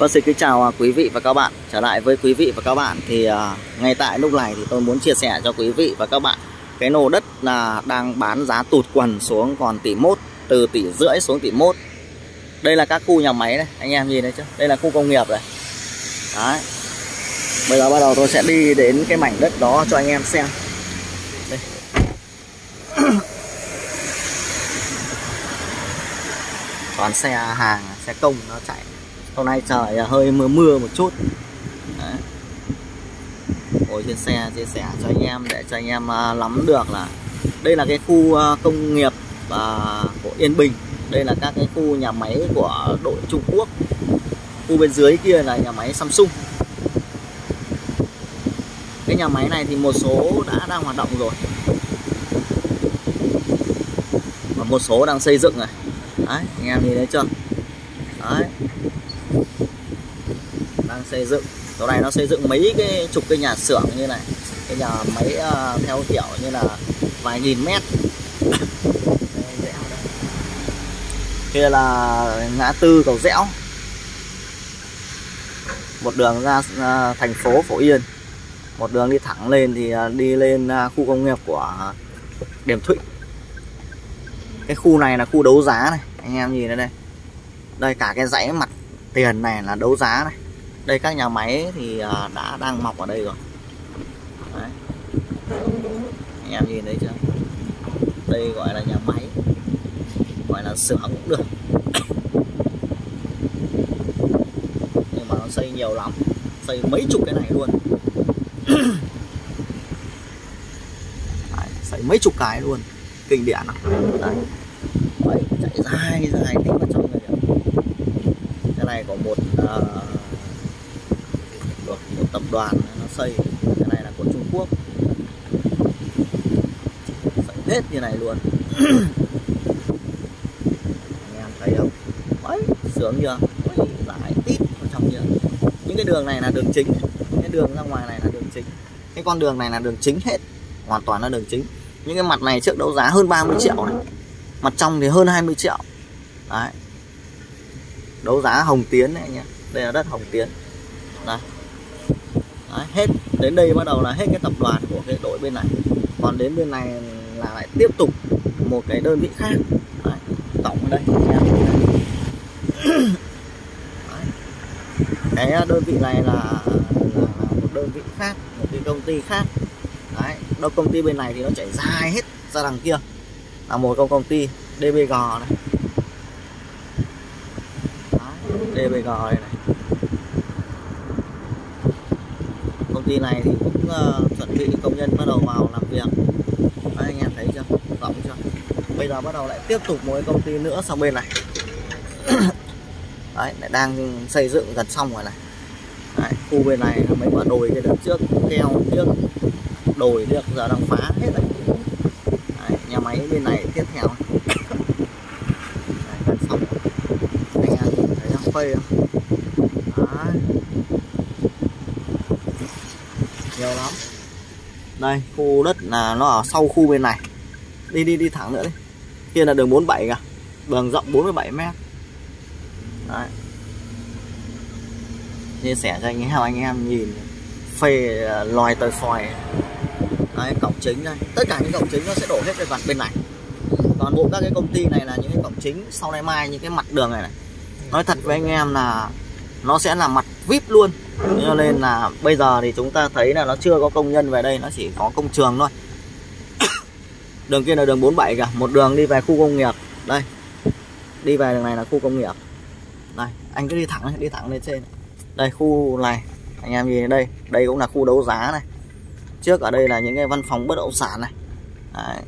Vâng xin kính chào à, quý vị và các bạn. Trở lại với quý vị và các bạn Thì uh, ngay tại lúc này thì tôi muốn chia sẻ cho quý vị và các bạn Cái nô đất là đang bán giá tụt quần xuống còn tỷ mốt Từ tỷ rưỡi xuống tỷ mốt. Đây là các khu nhà máy này Anh em nhìn thấy chưa? Đây là khu công nghiệp này. Đấy. Bây giờ bắt đầu tôi sẽ đi đến cái mảnh đất đó cho anh em xem. Đây. Toàn xe hàng, xe công nó chạy hôm nay trời à, hơi mưa mưa một chút. Đấy. ngồi trên xe, chia sẻ cho anh em để cho anh em à, lắm nắm được là đây là cái khu à, công nghiệp của Yên Bình. Đây là các cái khu nhà máy của đội Trung Quốc. Khu bên dưới kia là nhà máy Samsung. Cái nhà máy này thì một số đã đang hoạt động rồi. Và một số đang xây dựng này đấy, anh em nhìn thấy chưa? Đấy đang xây dựng. Chỗ này nó xây dựng mấy cái chục cái nhà xưởng như này. Cái nhà máy uh, theo kiểu như là vài nghìn mét. Kia là ngã tư cầu dẽo một đường ra uh, thành phố phổ yên. Một đường đi thẳng lên thì uh, đi lên uh, khu công nghiệp của điểm thụy. Cái khu này là khu đấu giá này. Anh em nhìn đây đây. Đây cả cái dãy mặt tiền này là đấu giá này. Đây các nhà máy thì à, đã đang mọc ở đây rồi. Đấy. anh em nhìn thấy chưa? Đây gọi là nhà máy. Gọi là xưởng cũng được. Nhưng mà nó xây nhiều lắm. Xây mấy chục cái này luôn. Đấy, xây mấy chục cái luôn. Kinh điển Đấy. Đấy, chạy dài dài tí vào trong này cái này có một uh, một tập đoàn nó xây cái này là của Trung Quốc. Xây hết như này luôn. Anh em thấy không? Đấy sướng chưa? Đấy, giải tít vào trong chưa những cái đường này là đường chính. Cái đường ra ngoài này là đường chính. Cái con đường này là đường chính hết. Hoàn toàn là đường chính. Những cái mặt này trước đấu giá hơn 30 triệu này. Mặt trong thì hơn 20 triệu. Đấy đấu giá Hồng Tiến này nhé đây là đất Hồng Tiến. Đây Đấy, hết đến đây bắt đầu là hết cái tập đoàn của cái đội bên này. Còn đến bên này là lại tiếp tục một cái đơn vị khác. Đấy, tổng ở đây Đấy. cái đơn vị này là, là một đơn vị khác một cái công ty khác. Đấy, đâu công ty bên này thì nó chảy dài hết ra đằng kia. Là một công công ty DBG này. DBG này, này. Công ty này thì cũng uh, chuẩn bị công nhân bắt đầu vào làm việc. Đấy, anh em thấy chưa? Rộng chưa? Bây giờ bắt đầu lại tiếp tục một cái công ty nữa sang bên này. Đấy, lại đang xây dựng gần xong rồi này. Đấy, khu bên này mấy quả đồi cái đợt trước keo trước đồi được giờ đang phá hết rồi. Đấy, nhà máy bên này tiếp theo Đấy, gần xong anh em thấy đang phê Đấy. nhiều lắm. Đây khu đất là nó ở sau khu bên này. Đi đi đi thẳng nữa đi. Kia là đường 47 kìa. Đường rộng 47 mét. Đấy. chia sẻ cho anh em anh em nhìn. Phê à, loài tơi phòi Đấy, cổng chính đây. Tất cả những cổng chính nó sẽ đổ hết về mặt bên này. Toàn bộ các cái công ty này là những cái cổng chính. Sau này mai những cái mặt đường này này nói thật với anh em là nó sẽ là mặt vip luôn. Cho nên là bây giờ thì chúng ta thấy là nó chưa có công nhân về đây, nó chỉ có công trường thôi. Đường kia là đường 47 kìa, một đường đi về khu công nghiệp. Đây, đi về đường này là khu công nghiệp. Đây anh cứ đi thẳng đi thẳng lên trên. Đây, khu này, anh em nhìn đây đây cũng là khu đấu giá này. Trước ở đây là những cái văn phòng bất động sản này. Đấy.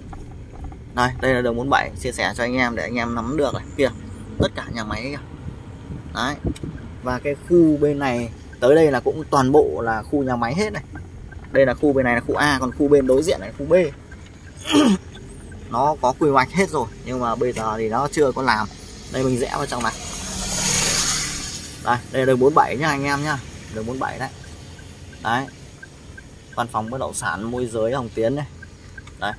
đây đây là đường 47 chia sẻ cho anh em để anh em nắm được này. Kia, tất cả nhà máy kìa đấy. Và cái khu bên này, tới đây là cũng toàn bộ là khu nhà máy hết này. Đây là khu bên này là khu A, còn khu bên đối diện này là khu B. Nó có quy hoạch hết rồi, nhưng mà bây giờ thì nó chưa có làm. Đây mình rẽ vào trong này. Đây đây là đường 47 nha anh em nhá. Đường 47 đấy. Đấy. Văn phòng bất động sản môi giới Hồng Tiến này đấy.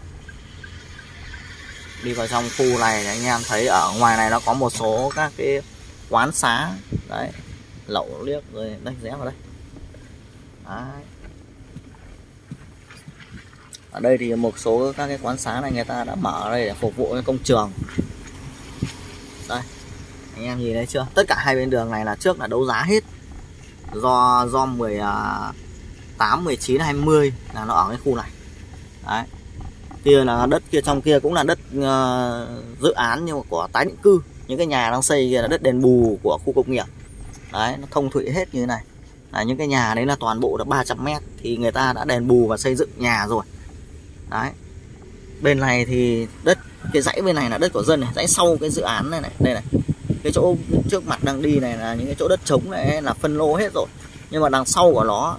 Đi vào trong khu này anh em thấy ở ngoài này nó có một số các cái quán xá. Đấy lậu liếc rồi đây rẽ vào đây. Đấy. ở đây thì một số các cái quán xá này người ta đã mở ở đây để phục vụ cho công trường. Đây anh em nhìn thấy chưa? Tất cả hai bên đường này là trước là đấu giá hết. Do do 18 19 20 là nó ở cái khu này. Đấy. Kia là đất kia trong kia cũng là đất uh, dự án nhưng mà của tái định cư những cái nhà đang xây kia là đất đền bù của khu công nghiệp. Đấy nó thông thủy hết như thế này. Là những cái nhà đấy là toàn bộ là 300 mét thì người ta đã đền bù và xây dựng nhà rồi. Đấy. Bên này thì đất cái dãy bên này là đất của dân này dãy sau cái dự án này này đây này. Cái chỗ trước mặt đang đi này là những cái chỗ đất trống này là phân lô hết rồi. Nhưng mà đằng sau của nó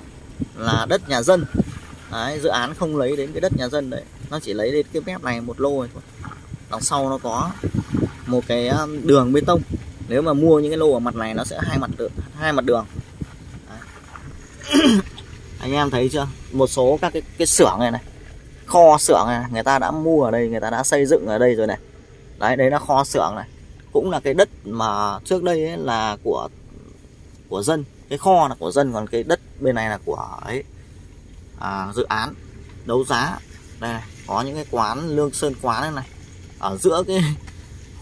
là đất nhà dân. Đấy, dự án không lấy đến cái đất nhà dân đấy. Nó chỉ lấy đến cái mép này một lô thôi. Đằng sau nó có một cái ờ, đường bê tông. Nếu mà mua những cái lô ở mặt này nó sẽ hai mặt đường hai mặt đường. Anh em thấy chưa? Một số các cái cái xưởng này này kho xưởng này người ta đã mua ở đây người ta đã xây dựng ở đây rồi này. Đấy đấy là kho xưởng này. Cũng là cái đất mà trước đây ấy là của của dân. Cái kho là của dân còn cái đất bên này là của ấy à, dự án đấu giá. Đây này có những cái quán lương sơn quán này, này. Ở giữa cái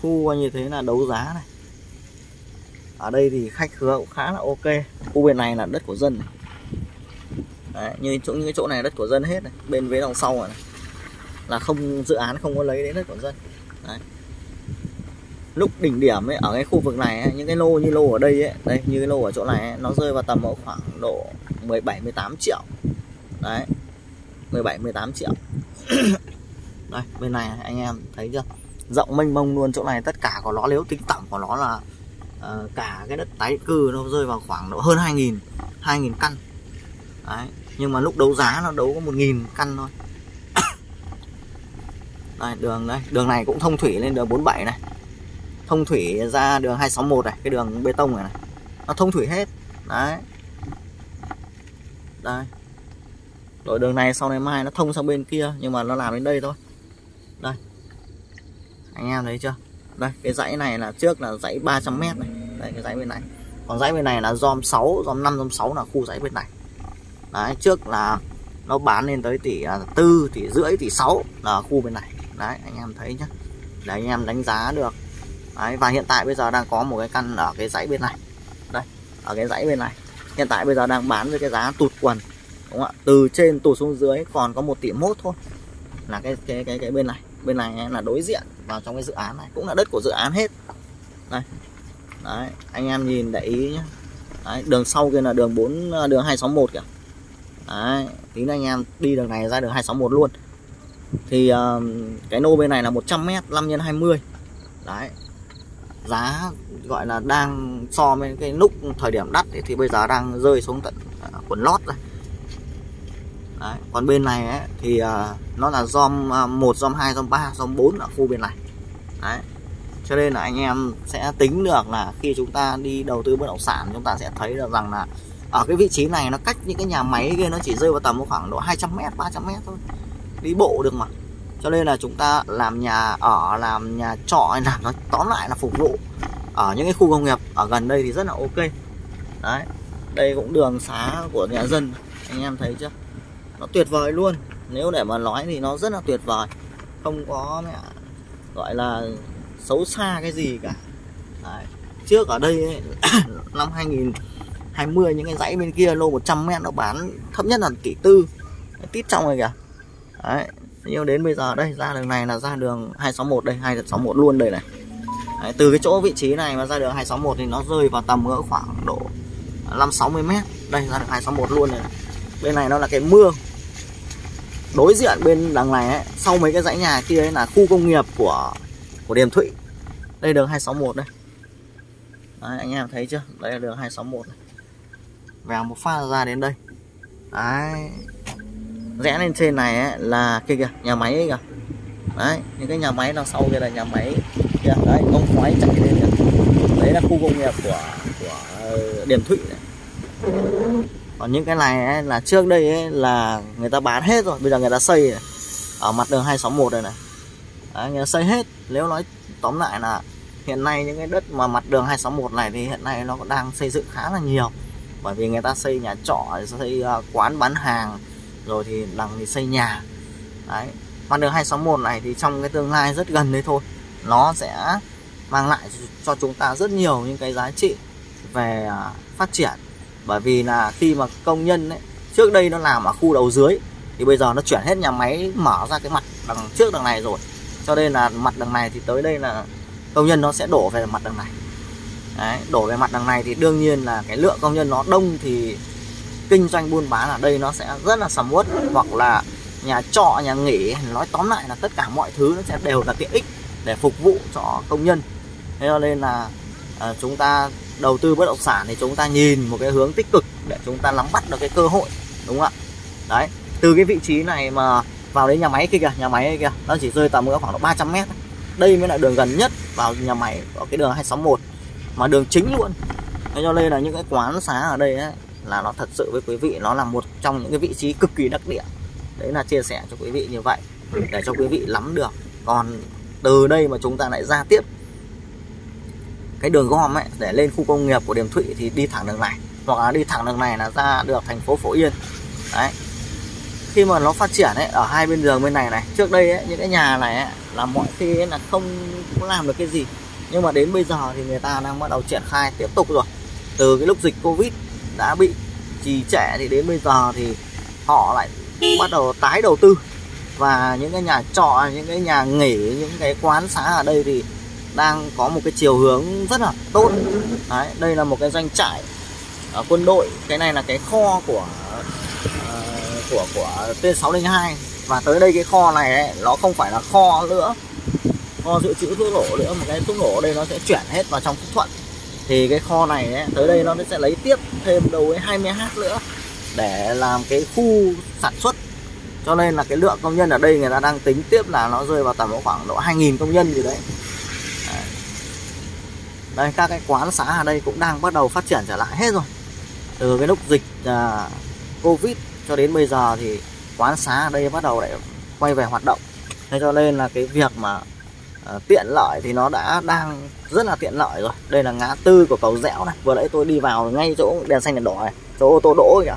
khu như thế là đấu giá này. Ở đây thì khách khứa cũng khá là ok. Khu bên này là đất của dân này. Đấy, như chỗ những cái chỗ này đất của dân hết này. Bên vế đằng sau này, này là không dự án không có lấy đến đất của dân. Đấy. lúc đỉnh điểm ấy ở cái khu vực này ấy, những cái lô như lô ở đây ấy đây như cái lô ở chỗ này ấy, nó rơi vào tầm ở khoảng độ 17 18 triệu. Đấy. 17 18 triệu. Đây bên này anh em thấy chưa? Rộng mênh mông luôn chỗ này tất cả của nó nếu tính tổng của nó là uh, cả cái đất tái cư nó rơi vào khoảng độ hơn 2.000 2.000 căn. Đấy nhưng mà lúc đấu giá nó đấu có 1.000 căn thôi. Đây đường đây đường này cũng thông thủy lên đường 47 này. Thông thủy ra đường 261 này cái đường bê tông này này. Nó thông thủy hết. Đấy. Đây. Rồi đường này sau này mai nó thông sang bên kia nhưng mà nó làm đến đây thôi. Đây anh em thấy chưa? Đây, cái dãy này là trước là dãy 300 mét này. Đây, cái dãy bên này. Còn dãy bên này là dòm 6 dòm 5 dòm 6 là khu dãy bên này. Đấy, trước là nó bán lên tới tỷ à, tư, tỷ rưỡi, tỷ 6 là khu bên này. Đấy, anh em thấy nhá. Để anh em đánh giá được. Đấy, và hiện tại bây giờ đang có một cái căn ở cái dãy bên này. Đây, ở cái dãy bên này. Hiện tại bây giờ đang bán với cái giá tụt quần, đúng không ạ? Từ trên tụt xuống dưới còn có một tỷ mốt thôi. Là cái cái cái cái bên này. Bên này là đối diện vào trong cái dự án này. Cũng là đất của dự án hết. Này đấy anh em nhìn để ý nhé đấy, đường sau kia là đường 4 à, đường 261 kìa. Đấy tí nữa anh em đi đường này ra đường 261 luôn. Thì uh, cái nô bên này là 100 m 5 x 20 đấy giá gọi là đang so với cái lúc thời điểm đắt thì bây giờ đang rơi xuống tận à, uh, quần lót rồi. Đấy. còn bên này ấy, thì uh, nó là dom uh, 1, hai 2, ba 3, bốn 4 ở khu bên này Đấy. cho nên là anh em sẽ tính được là khi chúng ta đi đầu tư bất động sản chúng ta sẽ thấy được rằng là ở cái vị trí này nó cách những cái nhà máy kia nó chỉ rơi vào tầm khoảng độ 200 m 300 m thôi đi bộ được mà cho nên là chúng ta làm nhà ở làm nhà trọ hay làm nó tóm lại là phục vụ ở những cái khu công nghiệp ở gần đây thì rất là ok đấy đây cũng đường xá của nhà dân anh em thấy chưa nó tuyệt vời luôn. Nếu để mà nói thì nó rất là tuyệt vời. Không có mẹ gọi là xấu xa cái gì cả. Đấy. trước ở đây ấy, năm 2020 những cái dãy bên kia lô 100 mét nó bán thấp nhất là tỷ tư. Tít trong này kìa. Đấy. Nhưng đến bây giờ đây ra đường này là ra đường 261 đây 261 luôn đây này. Đấy, từ cái chỗ vị trí này mà ra đường 261 thì nó rơi vào tầm ở khoảng độ 5 60 mét. Đây ra đường 261 luôn này. Bên này nó là cái mương đối diện bên đằng này ấy, sau mấy cái dãy nhà kia ấy là khu công nghiệp của của Điềm Thụy. Đây đường 261 đây. Đấy, anh em thấy chưa? Đây là đường 261 này. vào một pha ra đến đây. Đấy. Rẽ lên trên này ấy, là kia kìa nhà máy ấy kìa. Đấy những cái nhà máy đằng sau kia là nhà máy kìa. Đấy ông khói chạy lên kìa. Đấy là khu công nghiệp của của ờ, Điền Điềm Thụy này còn những cái này ấy, là trước đây ấy, là người ta bán hết rồi bây giờ người ta xây ở mặt đường 261 đây này Đấy, người ta xây hết. Nếu nói tóm lại là hiện nay những cái đất mà mặt đường 261 này thì hiện nay nó cũng đang xây dựng khá là nhiều. Bởi vì người ta xây nhà trọ xây ờ, quán bán hàng rồi thì đằng thì xây nhà. Đấy mặt đường 261 này thì trong cái tương lai rất gần đấy thôi nó sẽ mang lại cho chúng ta rất nhiều những cái giá trị về ờ, phát triển bởi vì là khi mà công nhân ấy trước đây nó làm ở khu đầu dưới thì bây giờ nó chuyển hết nhà máy mở ra cái mặt đằng trước đằng này rồi. Cho nên là mặt đằng này thì tới đây là công nhân nó sẽ đổ về mặt đằng này. Đấy, đổ về mặt đằng này thì đương nhiên là cái lượng công nhân nó đông thì kinh doanh buôn bán ở đây nó sẽ rất là sầm uất hoặc là nhà trọ nhà nghỉ nói tóm lại là tất cả mọi thứ nó sẽ đều là tiện ích để phục vụ cho công nhân. Thế cho nên là à, chúng ta đầu tư bất động sản thì chúng ta nhìn một cái hướng tích cực để chúng ta nắm bắt được cái cơ hội đúng không ạ? Đấy từ cái vị trí này mà vào đến nhà máy kia kìa nhà máy kia nó chỉ rơi tầm khoảng độ 300 mét đây mới là đường gần nhất vào nhà máy ở cái đường 261 mà đường chính luôn. Thế cho nên là những cái quán xá ở đây ấy, là nó thật sự với quý vị nó là một trong những cái vị trí cực kỳ đắc địa. Đấy là chia sẻ cho quý vị như vậy để cho quý vị nắm được. Còn từ đây mà chúng ta lại ra tiếp cái đường gom ấy để lên khu công nghiệp của Điểm Thụy thì đi thẳng đường này hoặc là đi thẳng đường này là ra được thành phố Phổ Yên. Đấy. Khi mà nó phát triển ấy ở hai bên đường bên này này trước đây ấy, những cái nhà này ấy, là mọi khi ấy là không có làm được cái gì. Nhưng mà đến bây giờ thì người ta đang bắt đầu triển khai tiếp tục rồi. Từ cái lúc dịch covid đã bị trì trệ thì đến bây giờ thì họ lại bắt đầu tái đầu tư. Và những cái nhà trọ những cái nhà nghỉ những cái quán xá ở đây thì đang có một cái chiều hướng rất là tốt. Đấy, đây là một cái doanh trại ở quân đội. Cái này là cái kho của uh, của của T602 và tới đây cái kho này ấy, nó không phải là kho nữa. Kho dự trữ thuốc nổ nữa mà cái thuốc nổ ở đây nó sẽ chuyển hết vào trong phúc thuận thì cái kho này ấy, tới đây nó sẽ lấy tiếp thêm đầu với 20h nữa để làm cái khu sản xuất. Cho nên là cái lượng công nhân ở đây người ta đang tính tiếp là nó rơi vào tầm khoảng độ 2.000 công nhân gì đấy đây các cái quán xá ở đây cũng đang bắt đầu phát triển trở lại hết rồi. Từ cái lúc dịch à, covid cho đến bây giờ thì quán xá ở đây bắt đầu lại quay về hoạt động. Thế cho nên là cái việc mà à, tiện lợi thì nó đã đang rất là tiện lợi rồi. Đây là ngã tư của cầu dẻo này. Vừa nãy tôi đi vào ngay chỗ đèn xanh đèn đỏ này chỗ ô tô đỗ kìa.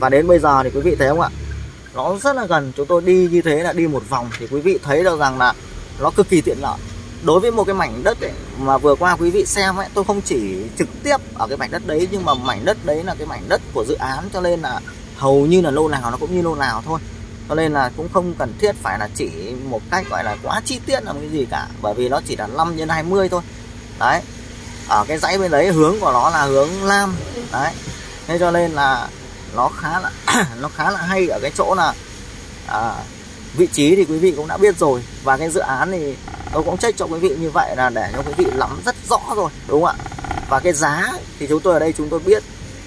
Và đến bây giờ thì quý vị thấy không ạ? Nó rất là gần. Chúng tôi đi như thế là đi một vòng thì quý vị thấy được rằng là nó cực kỳ tiện lợi đối với một cái mảnh đất ấy, mà vừa qua quý vị xem ấy tôi không chỉ trực tiếp ở cái mảnh đất đấy nhưng mà mảnh đất đấy là cái mảnh đất của dự án cho nên là hầu như là lô nào nó cũng như lô nào thôi. Cho nên là cũng không cần thiết phải là chỉ một cách gọi là quá chi tiết làm cái gì cả bởi vì nó chỉ là 5 x 20 thôi. Đấy ở cái dãy bên đấy hướng của nó là hướng nam, đấy. Thế cho nên là nó khá là nó khá là hay ở cái chỗ là à, vị trí thì quý vị cũng đã biết rồi. Và cái dự án thì tôi cũng check cho quý vị như vậy là để cho quý vị nắm rất rõ rồi đúng không ạ? Và cái giá thì chúng tôi ở đây chúng tôi biết.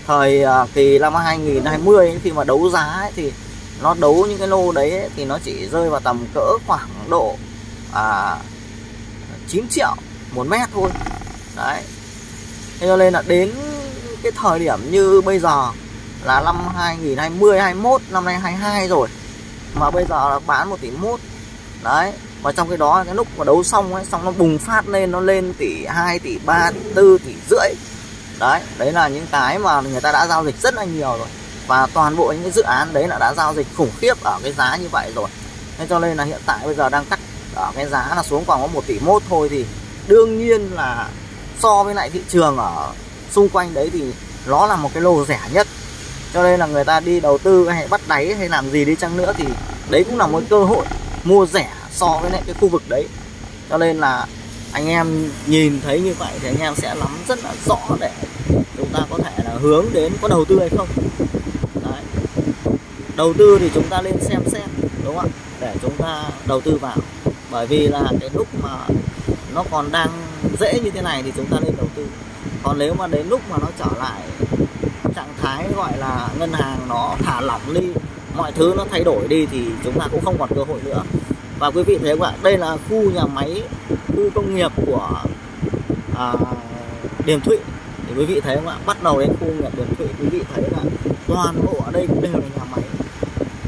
Thời à, kỳ năm 2020 ấy, khi mà đấu giá ấy, thì nó đấu những cái lô đấy ấy, thì nó chỉ rơi vào tầm cỡ khoảng độ à, 9 triệu một mét thôi. Đấy. Thế cho nên là đến cái thời điểm như bây giờ là năm 2020 21 năm nay 22 rồi. Mà bây giờ là bán 1 tỷ mốt. Đấy và trong cái đó, cái lúc mà đấu xong ấy, xong nó bùng phát lên, nó lên tỷ 2 tỷ 3 tỷ 4 tỷ rưỡi. Đấy đấy là những cái mà người ta đã giao dịch rất là nhiều rồi. Và toàn bộ những cái dự án đấy là đã giao dịch khủng khiếp ở cái giá như vậy rồi. Nên cho nên là hiện tại bây giờ đang cắt ở cái giá là xuống còn có 1 tỷ mốt thôi thì đương nhiên là so với lại thị trường ở xung quanh đấy thì nó là một cái lô rẻ nhất. Cho nên là người ta đi đầu tư hay bắt đáy hay làm gì đi chăng nữa thì đấy cũng là một cơ hội mua rẻ so với lại cái khu vực đấy. Cho nên là anh em nhìn thấy như vậy thì anh em sẽ nắm rất là rõ để chúng ta có thể là hướng đến có đầu tư hay không. Đấy. đầu tư thì chúng ta lên xem xem đúng không ạ? Để chúng ta đầu tư vào. Bởi vì là cái lúc mà nó còn đang dễ như thế này thì chúng ta nên đầu tư. Còn nếu mà đến lúc mà nó trở lại trạng thái gọi là ngân hàng nó thả lỏng đi, mọi thứ nó thay đổi đi thì chúng ta cũng không còn cơ hội nữa và quý vị thấy không ạ? Đây là khu nhà máy khu công nghiệp của à, Điềm Thụy. Thì quý vị thấy không ạ? Bắt đầu đến khu công nghiệp Điềm Thụy quý vị thấy là toàn bộ ở đây cũng đều là nhà máy.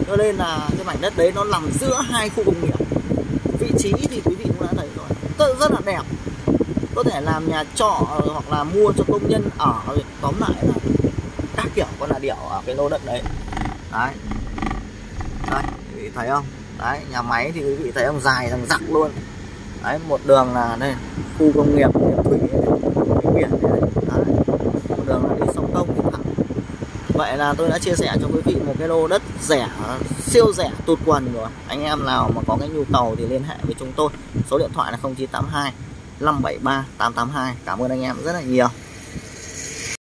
Cho nên là cái mảnh đất đấy nó nằm giữa hai khu công nghiệp. Vị trí thì quý vị cũng đã thấy rồi. Rất, rất là đẹp. Có thể làm nhà trọ hoặc là mua cho công nhân ở tóm lại là các kiểu con là điệu ở cái lô đất đấy. Đấy. Đấy quý vị thấy không? Đấy, nhà máy thì quý vị thấy ông dài, thằng dặc luôn. Đấy, một đường là đây, khu công nghiệp thủy cái biển này đấy. một đường là đi sông công thì thẳng. Vậy là tôi đã chia sẻ cho quý vị một cái lô đất rẻ, siêu rẻ, tụt quần rồi. Anh em nào mà có cái nhu cầu thì liên hệ với chúng tôi. Số điện thoại là 0982 573 882 cảm ơn anh em rất là nhiều.